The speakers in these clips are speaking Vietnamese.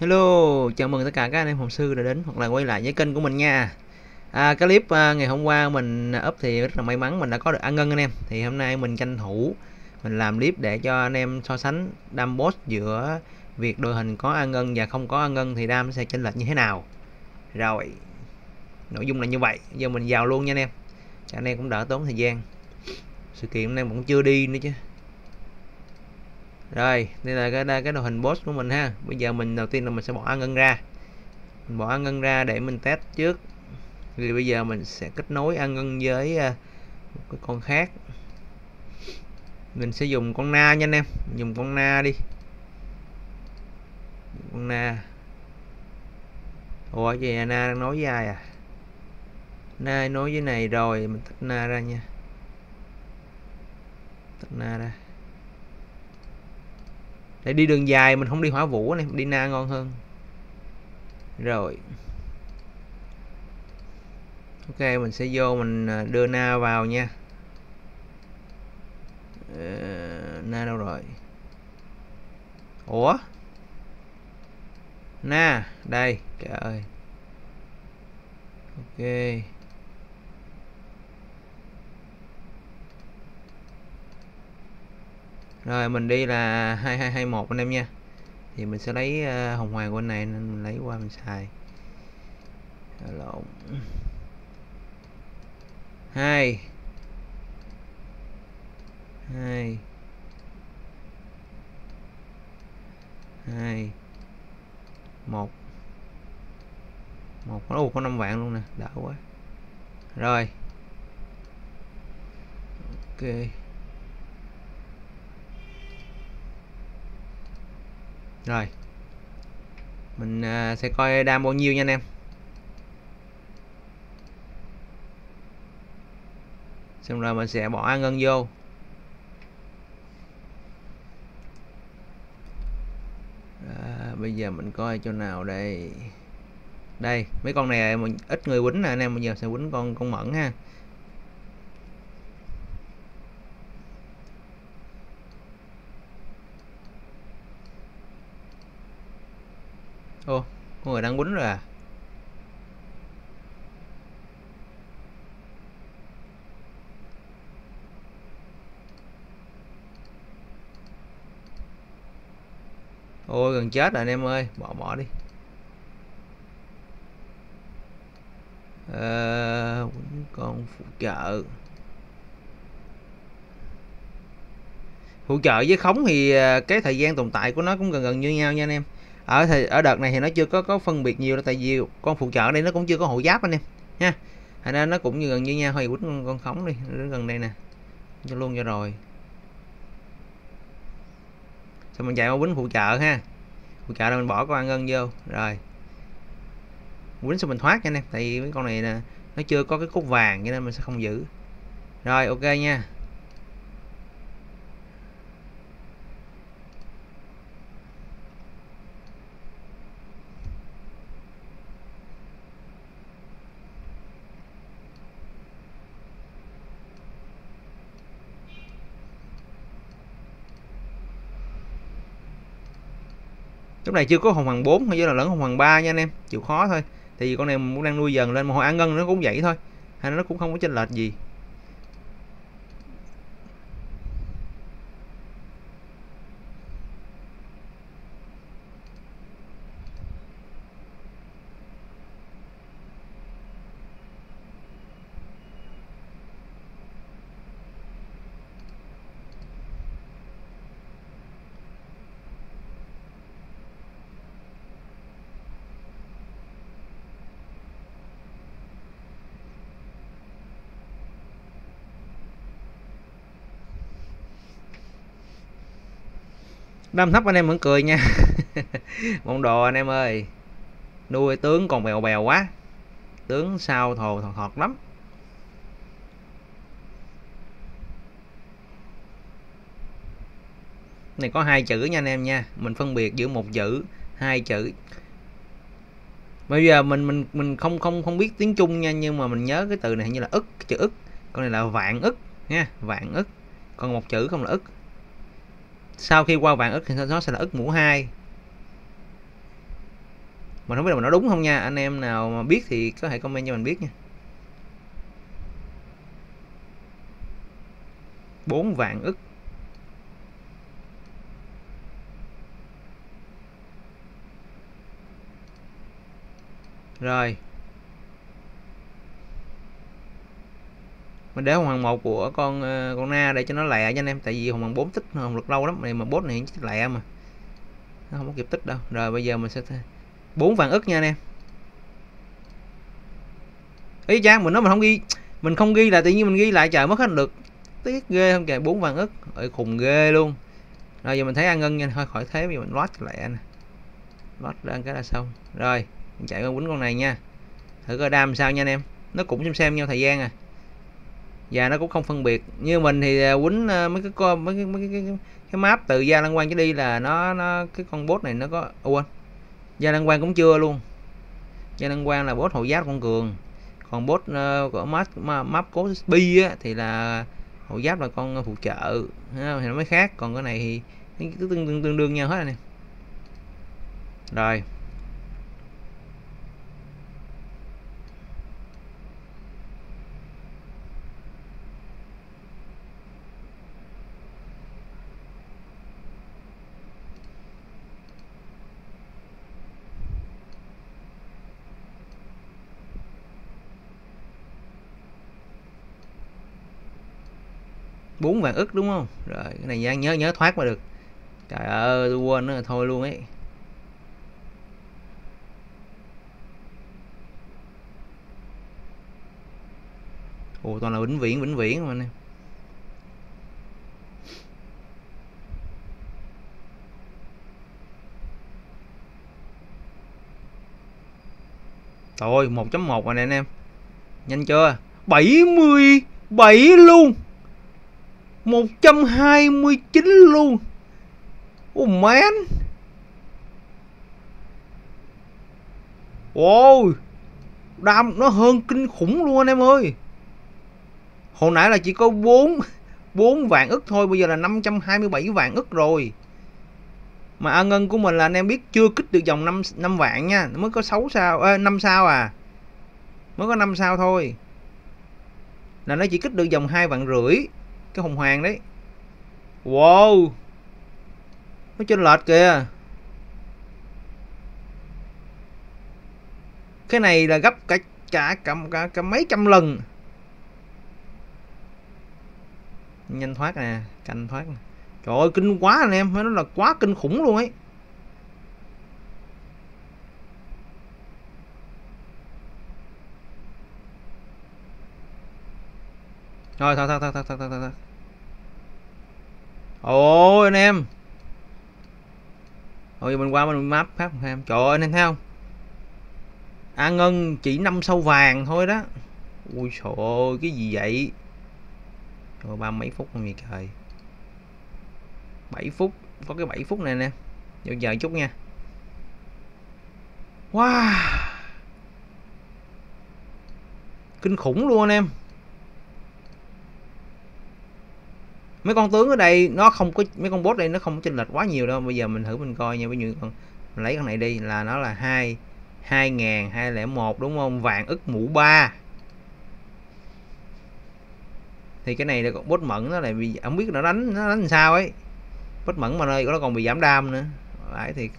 Hello, chào mừng tất cả các anh em hồn sư đã đến hoặc là quay lại với kênh của mình nha. À, cái clip à, ngày hôm qua mình up thì rất là may mắn mình đã có được ăn ngân anh em. Thì hôm nay mình tranh thủ mình làm clip để cho anh em so sánh đam boss giữa việc đội hình có ăn ngân và không có ăn ngân thì đam sẽ chênh lệch như thế nào. Rồi. Nội dung là như vậy. Giờ mình vào luôn nha anh em. Cho anh em cũng đỡ tốn thời gian. Sự kiện hôm nay vẫn chưa đi nữa chứ rồi đây là cái đây cái đồ hình boss của mình ha. Bây giờ mình đầu tiên là mình sẽ bỏ ngân ra. Mình bỏ ngân ra để mình test trước. Thì bây giờ mình sẽ kết nối ăn ngân với à, một cái con khác. Mình sẽ dùng con na nha anh em. Dùng con na đi. Con na. Ủa gì à, na đang nói với ai à? Na nói với này rồi mình tách na ra nha. Tách na ra để đi đường dài mình không đi hỏa vũ này đi na ngon hơn. Rồi. Ok mình sẽ vô mình à, đưa na vào nha. Uh, na đâu rồi? Ủa? Na đây trời ơi. Ok. Rồi mình đi là 2221 anh em nha. Thì mình sẽ lấy uh, hồng hoàng của anh này nên mình lấy qua mình xài. Lộn. Hai. Hai. Hai. Một. Một. Có có năm vạn luôn nè đỡ quá. Rồi. Ok. Rồi. Mình uh, sẽ coi đam bao nhiêu nha anh em. Xong rồi mình sẽ bỏ ngân vô. À, bây giờ mình coi chỗ nào đây? Đây mấy con này mình ít người quýnh nè anh em bây giờ sẽ quýnh con con mẫn ha. Ô có người đang quýnh rồi à? Ôi gần chết rồi anh em ơi bỏ bỏ đi. À, con phụ trợ. Phụ trợ với khống thì à, cái thời gian tồn tại của nó cũng gần gần như nhau nha anh em ở thì ở đợt này thì nó chưa có có phân biệt nhiều tại vì con phụ trợ đây nó cũng chưa có hộ giáp anh em nha. Thành ra nó cũng như gần như nhau hơi quýnh con, con khống đi đến gần đây nè. Cho luôn cho rồi. Xong mình chạy qua quýnh phụ trợ ha. Phụ trợ là mình bỏ con ăn ngân vô rồi. Quýnh xong mình thoát nha anh em tại vì mấy con này nè nó chưa có cái cốt vàng cho nên mình sẽ không giữ. Rồi ok nha. Lúc này chưa có hồng hoàng 4 hay là lẫn hồng hoàng 3 nha anh em. Chịu khó thôi. Tại vì con này mình cũng đang nuôi dần lên, mà hồi ăn ngân nó cũng vậy thôi. Hay nó cũng không có chênh lệch gì. Đâm thấp anh em vẫn cười nha. Mong đồ anh em ơi. Nuôi tướng còn bèo bèo quá. Tướng sao thồ thọt thọt lắm. Này có hai chữ nha anh em nha. Mình phân biệt giữa một chữ, hai chữ. Bây giờ mình mình mình không không không biết tiếng trung nha, nhưng mà mình nhớ cái từ này như là ức, chữ ức. Con này là vạn ức nha, vạn ức. Còn một chữ không là ức sau khi qua vàng ức thì nó sẽ là ức mũ 2 mình không biết là mình nói đúng không nha, anh em nào mà biết thì có thể comment cho mình biết nha. Bốn vạn ức. Rồi. Mình để hồng hoàng một của con ờ, con na để cho nó lẹ cho anh em. Tại vì hồng hoàng bốn tích hồng lực lâu lắm này mà bốt này tích lẹ mà. Nó không có kịp tích đâu. Rồi bây giờ mình sẽ bốn vàng ức nha anh em. Ý cha, mình nói mình không ghi, mình không ghi là tự nhiên mình ghi lại trời mất hết được. Tiếc ghê không kìa, bốn vàng ức. Ở khùng ghê luôn. Rồi giờ mình thấy ăn ngân nha, thôi khỏi thế, bây giờ mình lót lại nè. Lót lên cái là xong. Rồi, mình chạy qua quýnh con này nha. Thử coi đam sao nha anh em. Nó cũng xem xem nhau thời gian à và nó cũng không phân biệt. Như mình thì à, quýnh à, mấy cái con mấy cái, mấy cái, cái, cái map từ gia lăng quan trở đi là nó nó cái con bốt này nó có à, quên. Gia lăng quan cũng chưa luôn. Gia lăng quan là bốt hộ giáp con cường. Còn bốt uh, à, của map map cố bi á, thì là hộ giáp là con phụ trợ. Thì nó mới khác. Còn cái này thì tương tương tương đương nhau hết này rồi. Bốn vạn ức, đúng không? Rồi, cái này nhớ nhớ nhớ thoát mà được. Trời ơi, tôi quên nó thôi luôn ấy. Ủa, toàn là vĩnh viễn vĩnh viễn mà anh em. Rồi 1.1 rồi nè anh em. Nhanh chưa? 77 luôn. 129 luôn. Oh man. Wow Đam nó hơn kinh khủng luôn anh em ơi. Hồi nãy là chỉ có 4 4 vạn ức thôi Bây giờ là 527 vạn ức rồi. Mà ân ngân của mình là anh em biết chưa kích được dòng 5, 5 vạn nha Mới có 6 sao à, 5 sao à. Mới có 5 sao thôi. Là nó chỉ kích được dòng 2 vạn rưỡi cái hồng hoàng đấy. Wow. Nó trên lệch kìa. Cái này là gấp cả cả cả, cả, cả mấy trăm lần. Nhanh thoát nè canh thoát nè. Trời ơi kinh quá anh em nó là quá kinh khủng luôn ấy. Rồi thôi thôi thôi thôi thôi thôi thôi. Ôi, anh em. Ôi mình qua mình map khác một em. Trời ơi, anh em thấy không? A ngân chỉ năm sâu vàng thôi đó. Ui, trời ơi, cái gì vậy? Rồi ba mấy phút không vậy trời? 7 phút, có cái 7 phút này nè. Giờ giờ chút nha. Wow. Kinh khủng luôn anh em. Mấy con tướng ở đây, nó không có, mấy con boss đây nó không chênh lệch quá nhiều đâu. Bây giờ mình thử mình coi nha, ví dụ con, mình lấy con này đi, là nó là hai hai ngàn hai lẻ một, đúng không? Vàng ức mũ ba. Thì cái này là con boss mẫn nó lại bị không biết nó đánh nó đánh sao ấy. Boss mẫn mà nơi nó còn bị giảm đam nữa. Phải thì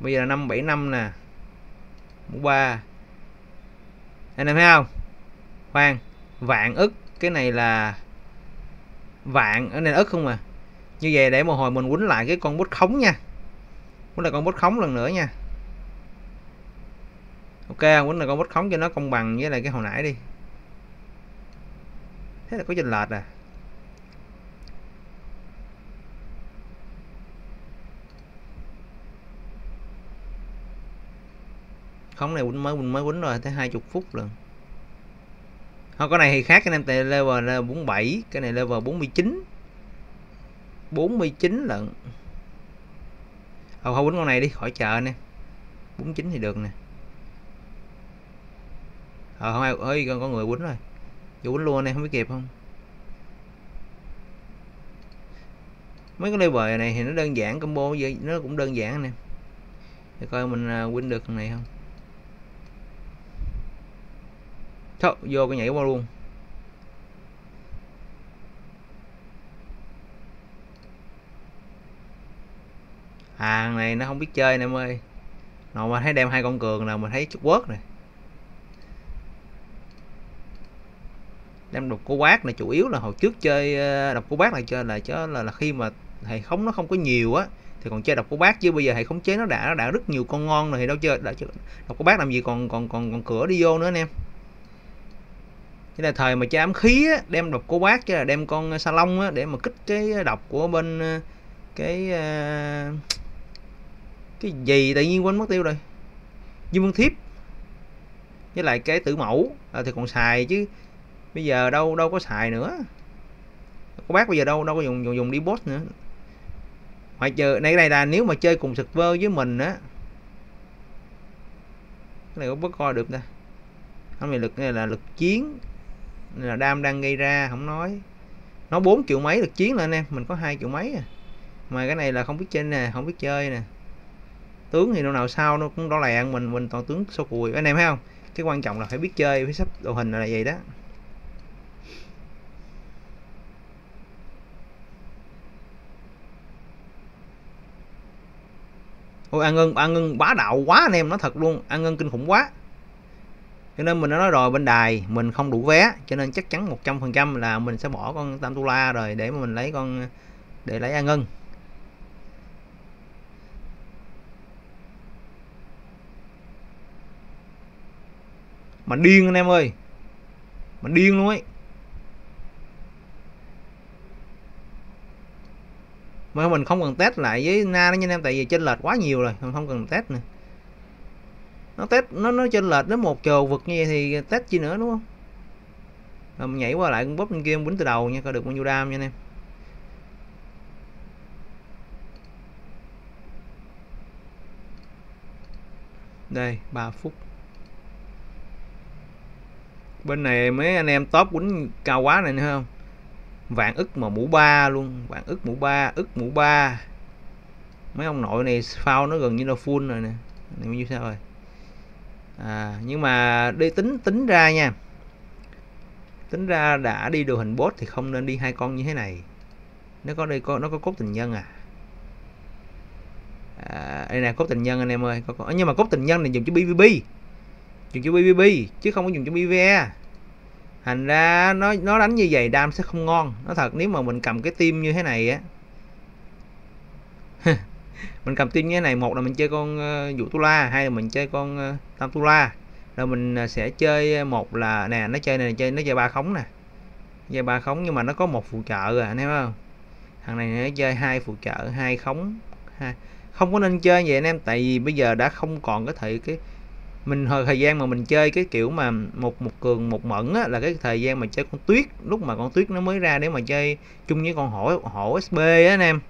bây giờ là năm bảy năm nè. Mũ ba. Anh em thấy không? Khoan, vạn ức cái này là vạn ở nên ức không à? Như vậy để một hồi mình quýnh lại cái con bút khống nha. Quýnh là con bút khống lần nữa nha. Ok, quýnh là con bút khống cho nó công bằng với lại cái hồi nãy đi. Thế là có chênh lệch à? Khống này quýnh mới quýnh mới quýnh rồi, tới hai chục phút lần không cái này thì khác, cái em tại level level 47 cái này level 49 49 lận Thôi không quýnh con này đi, khỏi chờ nè 49 thì được nè. Ờ không ai ơi con có người quýnh rồi. Vô quýnh luôn nè không biết kịp không? Mấy cái level này thì nó đơn giản combo vậy nó cũng đơn giản nè để coi mình à, quýnh được thằng này không. Thôi, vô cái nhảy qua luôn. À này nó không biết chơi nè em ơi. Nào mà thấy đem hai con cường là mình thấy chút quớt này đem độc cô bác này chủ yếu là hồi trước chơi ờ, độc cô bác này chơi là chứ là, là khi mà hệ khống nó không có nhiều á thì còn chơi độc cô bác chứ bây giờ hệ khống chế nó đã nó đã rất nhiều con ngon rồi thì đâu chơi đã chơi. Độc cô bác làm gì còn còn còn còn cửa đi vô nữa anh em. Thế là thời mà chơi ám khí á, đem độc cô bác chứ là đem con sa long á, để mà kích cái độc của bên ờ, cái ờ, cái gì tự nhiên quên mất tiêu rồi. Dương vương thiếp. Với lại cái tử mẫu à, thì còn xài chứ. Bây giờ đâu đâu có xài nữa. Cô bác bây giờ đâu đâu có dùng dùng, dùng đi boss nữa. Ngoại trừ này này là nếu mà chơi cùng server với mình á cái này có coi được nè không này lực này là lực chiến là đam đang gây ra, không nói. Nó 4 triệu mấy được chiến là anh em, mình có hai triệu mấy à. Mà cái này là không biết trên nè, không biết chơi nè. Tướng thì đâu nào sao, nó cũng đỏ lẹn mình mình toàn tướng số cùi. Anh em thấy không? Cái quan trọng là phải biết chơi, phải sắp đồ hình là vậy đó. Ôi, an ngân an ngân bá đạo quá anh em, nói thật luôn. An ngân kinh khủng quá cho nên mình đã nói rồi, bên đài mình không đủ vé, cho nên chắc chắn 100% là mình sẽ bỏ con tam tu la rồi để mà mình lấy con, để lấy an ngân. Mà điên anh em ơi, mà điên luôn ấy. Mà mình không cần test lại với na đó nha anh em, tại vì chênh lệch quá nhiều rồi, mình không cần test nữa nó test, nó nó trên lệch đến một trồ vực như vậy thì test chi nữa, đúng không? Rồi mình nhảy qua lại con bóp bên kia quýnh từ đầu nha, coi được bao nhiêu đam nha anh em. Đây 3 phút. Bên này mấy anh em top quýnh cao quá này nữa không? Vạn ức mà mũ ba luôn, vạn ức mũ ba, ức mũ ba. Mấy ông nội này phao nó gần như là full rồi nè. Này bao nhiêu sao rồi? À, nhưng mà đi tính tính ra nha. Tính ra đã đi đồ hình bốt thì không nên đi hai con như thế này. Nó có đây có nó có cốt tình nhân à. À, đây nè cốt tình nhân anh em ơi có, có, à, nhưng mà cốt tình nhân này dùng cho BBB dùng cho BBB chứ không có dùng cho BVE thành ra nó nó đánh như vậy đam sẽ không ngon. Nó thật nếu mà mình cầm cái tim như thế này á. mình cầm tin như thế này một là mình chơi con uh, vũ tu la hai là mình chơi con uh, tam tu la. Rồi mình ờ, sẽ chơi một là nè nó chơi này chơi nó chơi ba khống nè. Chơi ba khống nhưng mà nó có một phụ trợ rồi anh em không? Thằng này nó chơi hai phụ trợ hai khống hai không có nên chơi vậy anh em tại vì bây giờ đã không còn cái thời cái mình hồi thời gian mà mình chơi cái kiểu mà một một cường một mẫn á, là cái thời gian mà chơi con tuyết lúc mà con tuyết nó mới ra để mà chơi chung với con hổ hổ sb á anh em.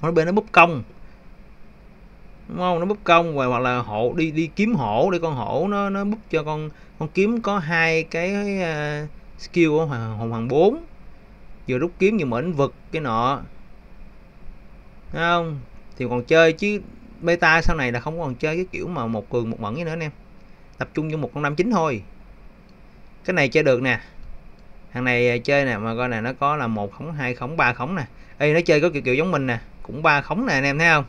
Hổ sb nó búp công đúng không? Nó búp công hoặc là hộ đi đi kiếm hổ để con hổ nó nó búp cho con con kiếm có hai cái uh, skill của hoàng hồng hoàng bốn. Vừa rút kiếm vừa mở vực cái nọ. Thấy không? Thì còn chơi chứ beta sau này là không còn chơi cái kiểu mà một cường một mẫn nữa anh em. Tập trung vô một con năm chín thôi. Cái này chơi được nè. Thằng này à, chơi nè mà coi nè nó có là một khống hai khống ba khống nè. Ê, nó chơi có kiểu kiểu giống mình nè. Cũng ba khống nè anh em thấy không?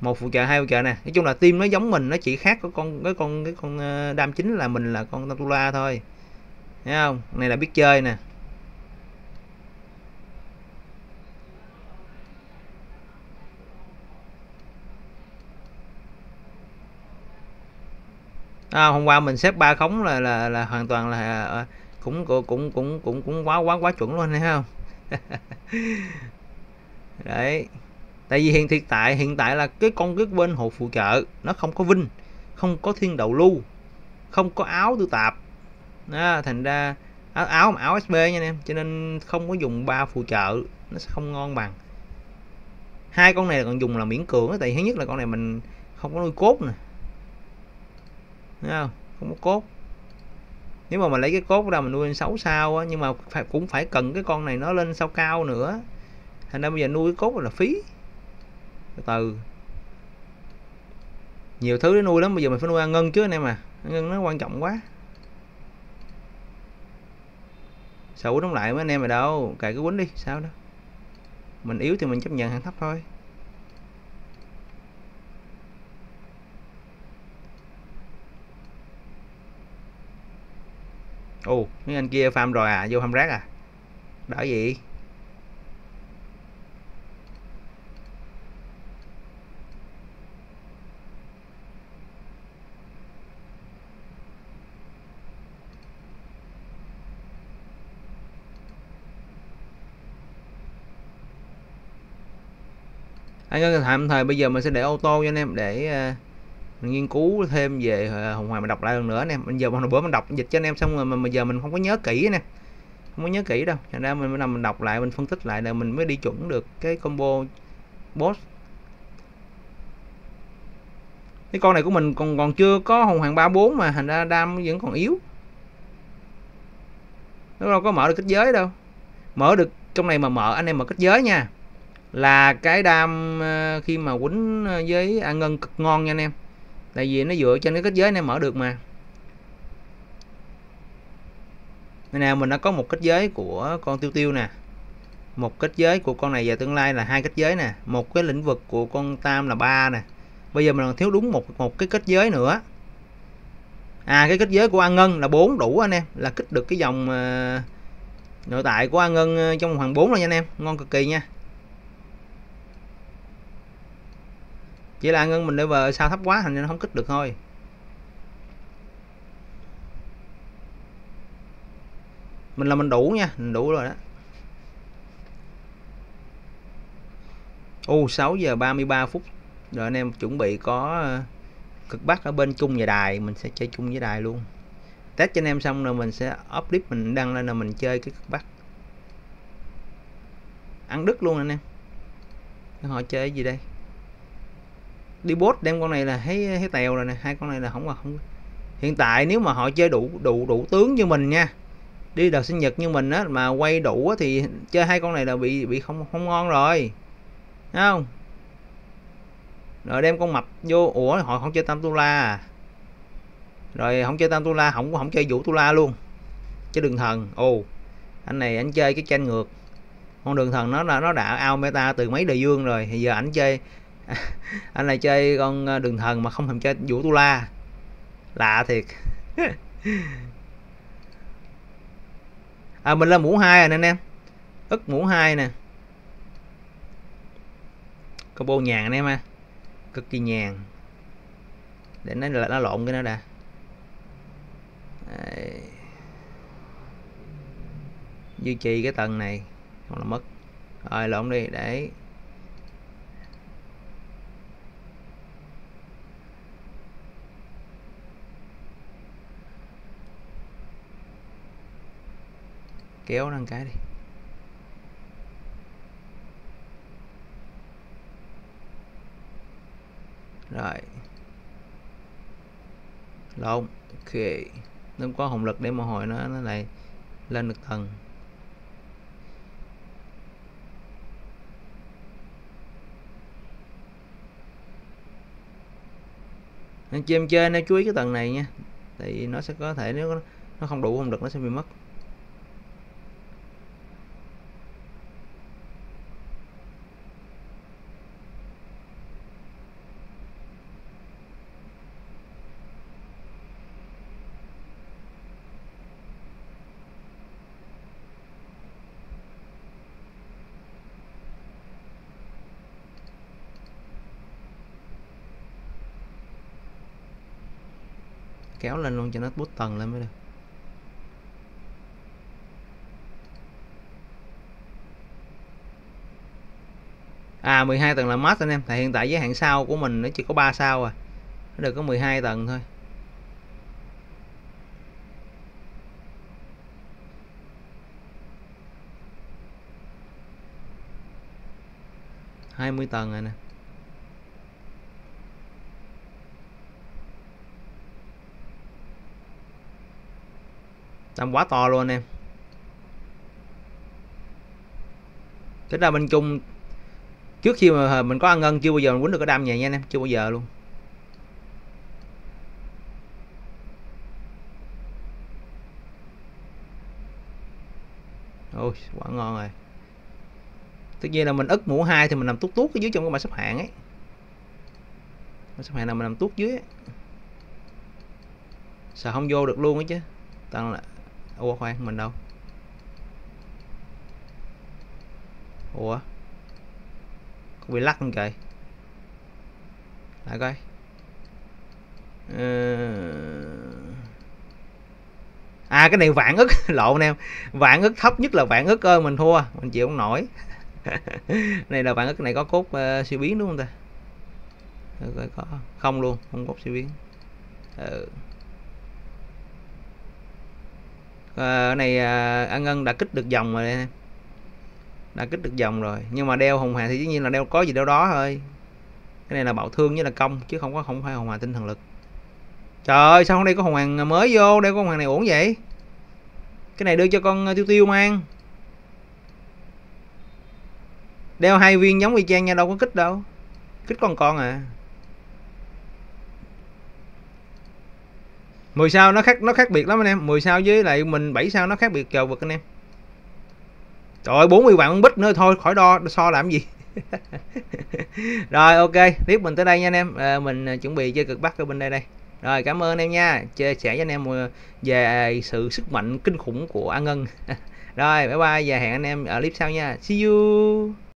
Một phụ trợ hai phụ trợ nè. Nói chung là team nó giống mình nó chỉ khác có con cái con cái con ờ, đam chính là mình là con Tatula thôi. Thấy không? Này là biết chơi nè. À, hôm qua mình xếp ba khống là là là hoàn toàn là ờ, cũng cũng cũng cũng cũng cũng quá quá quá chuẩn luôn thấy không? Đấy tại vì hiện thực tại hiện tại là cái con cái bên hộ phụ trợ nó không có vinh không có thiên đầu lưu không có áo tư tạp. Đó, thành ra áo áo mà áo sb nha anh em cho nên không có dùng ba phụ trợ nó sẽ không ngon bằng. Hai con này còn dùng là miễn cưỡng tại thứ nhất là con này mình không có nuôi cốt nè. Thấy không? Không có cốt. Nếu mà mình lấy cái cốt ra mình nuôi lên 6 sao á nhưng mà phải cũng phải cần cái con này nó lên sao cao nữa. Thành ra bây giờ nuôi cốt là phí từ từ. Nhiều thứ để nuôi lắm, bây giờ mình phải nuôi ăn ngân chứ anh em à. Ăn ngân nó quan trọng quá. Sao đóng lại với anh em rồi đâu? Cài cái quýnh đi, sao đó. Mình yếu thì mình chấp nhận hàng thấp thôi. Ồ, mấy anh kia farm rồi à? Vô hầm rác à? Đỡ gì? Anh ơi tạm thời bây giờ mình sẽ để ô tô cho anh em để uh, mình nghiên cứu thêm về uh, hồng hoàng mình đọc lại lần nữa anh em bây giờ mình bữa mình đọc dịch cho anh em xong rồi mà bây giờ mình không có nhớ kỹ nè. Không có nhớ kỹ đâu. Thành ra mình nằm mình đọc lại mình phân tích lại là mình mới đi chuẩn được cái combo boss. Cái con này của mình còn còn chưa có hồng hoàng 34 mà thành ra đam vẫn còn yếu. Nó đâu có mở được kết giới đâu. Mở được trong này mà mở anh em mở kết giới nha là cái đam ờ, khi mà quýnh ờ, với an ngân cực ngon nha anh em. Tại vì nó dựa trên cái kết giới anh em mở được mà. Nên nào mình đã có một kết giới của con tiêu tiêu nè. Một kết giới của con này và tương lai là hai kết giới nè. Một cái lĩnh vực của con tam là ba nè. Bây giờ mình còn thiếu đúng một một cái kết giới nữa. À cái kết giới của an ngân là bốn đủ anh em. Là kích được cái dòng uh, nội tại của an ngân trong hoàng 4 rồi nha anh em. Ngon cực kỳ nha. Chỉ là ngân mình để vờ sao thấp quá, thành ra nó không kích được thôi. Mình là mình đủ nha, mình đủ rồi đó. U 6 giờ 33 phút. Rồi anh em chuẩn bị có ờ, cực bắc ở bên chung và đài, mình sẽ chơi chung với đài luôn. Test cho anh em xong rồi mình sẽ up clip mình đăng lên là mình chơi cái cực bắc. Ăn đứt luôn anh em. Họ chơi gì đây? Đi bot đem con này là thấy thấy tèo rồi nè hai con này là không không hiện tại nếu mà họ chơi đủ đủ đủ tướng như mình nha đi đợt sinh nhật như mình á mà quay đủ á, thì chơi hai con này là bị bị không không ngon rồi. Thấy không? Rồi đem con mập vô ủa họ không chơi tam tu la à? Rồi không chơi tam tu la không không chơi vũ tu la luôn. Chơi đường thần ồ anh này anh chơi cái tranh ngược. Con đường thần nó là nó đã ao meta từ mấy đời dương rồi thì giờ ảnh chơi anh này chơi con ờ, đường thần mà không thèm chơi vũ tu la. Lạ thiệt. À mình lên mũ hai rồi nè anh em. Ức mũ hai nè. Combo nhàn anh em ha. Cực kỳ nhàn. Để nó là, nó lộn cái nó đã. Duy trì cái tầng này. Không là mất. Rồi, lộn đi. Để kéo nó cái đi. Rồi. Lộn ok nó có hồng lực để mà hồi nó nó lại lên được thần anh chị em chơi nó chú ý cái tầng này nha vì nó sẽ có thể, nếu nó không đủ hồng lực nó sẽ bị mất. Kéo lên luôn cho nó bút tầng lên mới được. À 12 tầng là max anh em. Tại hiện tại giới hạn sao của mình nó chỉ có 3 sao à. Nó được có 12 tầng thôi. hai mươi tầng rồi nè. Đâm quá to luôn anh em. Tính ra bên chung trước khi mà mình có ăn ngân, chưa bao giờ mình quýnh được cái đam vậy nha anh em, chưa bao giờ luôn. Ôi, quả ngon rồi. Tất nhiên là mình ức mũ hai thì mình làm tút tút ở dưới trong cái bài xếp hạng ấy. Bài xếp hạng nào mình làm tút dưới ấy. không vô được luôn ấy chứ. Tăng là ủa khoan mình đâu? Ủa? Có bị lắc không kìa. Lại coi. Ờ. À cái này vạn ức. Lộn em. Vạn ức thấp nhất là vạn ức ơi mình thua. Mình chịu không nổi. Này là vạn ức này có cốt uh, siêu biến đúng không ta? Ờ, có. Không luôn không cốt siêu biến. Ừ. à, này à, ăn ngân đã kích được dòng rồi. Đây. đã kích được dòng rồi. Nhưng mà đeo hồng hà thì dĩ nhiên là đeo có gì đâu đó thôi. Cái này là bảo thương với là công chứ không có không phải hồng hà tinh thần lực. Trời ơi sao không đây có hồng hoàng mới vô đeo có hồng hoàng này ổn vậy? Cái này đưa cho con à, tiêu tiêu mang. Đeo hai viên giống y chang nha đâu có kích đâu. Kích con con à. 10 sao nó khác nó khác biệt lắm anh em. 10 sao với lại mình 7 sao nó khác biệt trời vực anh em. Trời ơi 40 vạn bích nữa thôi khỏi đo so làm gì? Rồi ok tiếp mình tới đây nha anh em. À, Mình ờ, chuẩn bị chơi cực bắc ở bên đây đây. Rồi cảm ơn anh em nha. Chia sẻ với anh em ờ, về sự sức mạnh kinh khủng của An Ngân. Rồi bye bye và hẹn anh em ở clip sau nha. See you!